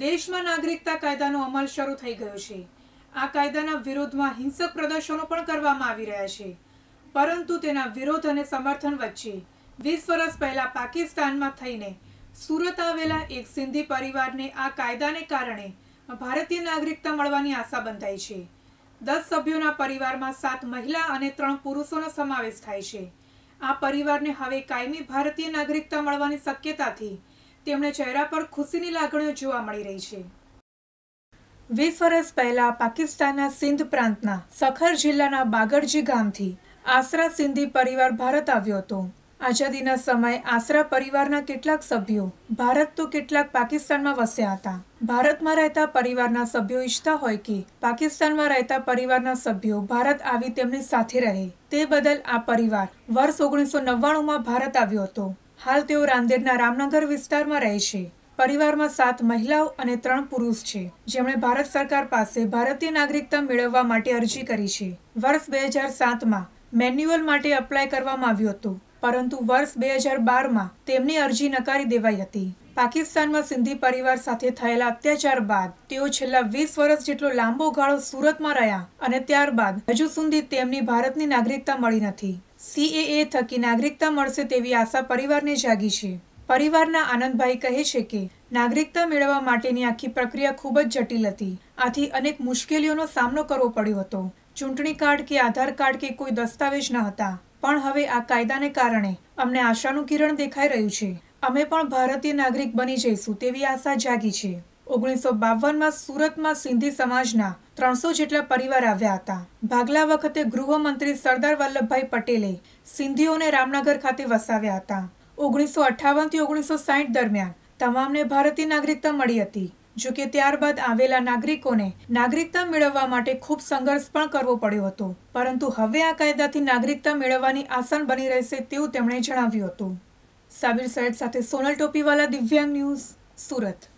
દેશમાં નાગરિકતા કાયદાનો અમલ શરૂ થઈ ગયો છે. આ કાયદાના વિરોધમાં હિંસક પ્રદર્શનો પણ કરવામાં આવી રહ્યા છે. પરંતુ તેના વિરોધ અને સમર્થન વચ્ચે વીસ વર્ષ પહેલા પાકિસ્તાનમાં થઈને સુરત આવેલા એક સિંધી પરિવારને આ કાયદાને કારણે ભારતીય નાગરિકતા મળવાની આશા બંધાઈ છે. દસ સભ્યોના પરિવારમાં સાત મહિલા અને ત્રણ પુરુષોનો સમાવેશ થાય છે. આ પરિવારને હવે કાયમી ભારતીય નાગરિકતા મળવાની શક્યતાથી તેમણે ચહેરા પર ખુશીની લાગણીઓ જોવા મળી રહી છે. વીસ વર્ષ પહેલા પાકિસ્તાનના સિંધ પ્રાંતના સખર જિલ્લાના બાગડજી ગામથી આસરા સિંધી પરિવાર ભારત આવ્યો હતો. આઝાદીના સમયે આસરા પરિવારના કેટલાક સભ્યો ભારત તો કેટલાક પાકિસ્તાનમાં વસ્યા હતા. ભારતમાં રહેતા પરિવારના સભ્યો ઈચ્છતા હોય કે પાકિસ્તાનમાં રહેતા પરિવારના સભ્યો ભારત આવી તેમની સાથે રહે. તે બદલ આ પરિવાર વર્ષ ઓગણીસો નવ્વાણુંમાં ભારત આવ્યો હતો. હાલ તેઓ રાંદેરના રામનગર વિસ્તારમાં રહે છે. પરિવારમાં સાત મહિલાઓ અને ત્રણ પુરુષ છે. જેમણે ભારત સરકાર પાસે ભારતીય નાગરિકતા મેળવવા માટે અરજી કરી છે. વર્ષ બે હજાર સાતમાં મેન્યુઅલ માટે અપ્લાય કરવામાં આવ્યું હતું. પરંતુ વર્ષ બે હજાર બારમાં તેમની અરજી નકારી દેવાઈ હતી. પાકિસ્તાનમાં સિંધી પરિવાર સાથે થયેલા અત્યાચાર બાદ તેઓ છેલ્લા વીસ વર્ષ જેટલો લાંબો ગાળો સુરતમાં રહ્યા અને ત્યારબાદ હજુ સુધી તેમની ભારતની નાગરિકતા મળી નથી. સીએએ થકી નાગરિકતા મળશે તેવી આશા પરિવારને જાગી છે. પરિવારના આનંદભાઈ કહે છે કે, નાગરિકતા મેળવવા માટેની આખી પ્રક્રિયા ખૂબ જ જટિલ હતી. આથી અનેક મુશ્કેલીઓનો સામનો કરવો પડ્યો હતો. ચૂંટણી કાર્ડ કે આધાર કાર્ડ કે કોઈ દસ્તાવેજ ન હતા. પણ હવે આ કાયદાને કારણે અમને આશાનું કિરણ દેખાઈ રહ્યું છે. અમે પણ ભારતીય નાગરિક બની જઈશું તેવી આશા જાગી છે. ઓગણીસો બાવનમાં સુરતમાં સિંધી સમાજના ત્રણસો જેટલા પરિવાર આવ્યા હતા. ભાગલા વખતે ગૃહમંત્રી સરદાર વલ્લભભાઈ પટેલે સિંધીઓને રામનગર ખાતે વસાવ્યા હતા. ઓગણીસો અઠ્ઠાવનથી ઓગણીસો સાહીઠ દરમિયાન તમામને ભારતીય નાગરિકતા મળી હતી. જોકે ત્યારબાદ આવેલા નાગરિકોને નાગરિકતા મેળવવા માટે ખૂબ સંઘર્ષ પણ કરવો પડ્યો હતો. પરંતુ હવે આ કાયદાથી નાગરિકતા મેળવવાની આસાન બની રહેશે તેવું તેમણે જણાવ્યું હતું. સાબિર સૈયદ સાથે સોનલ ટોપીવાલા દિવ્યાંગ ન્યૂઝ સુરત.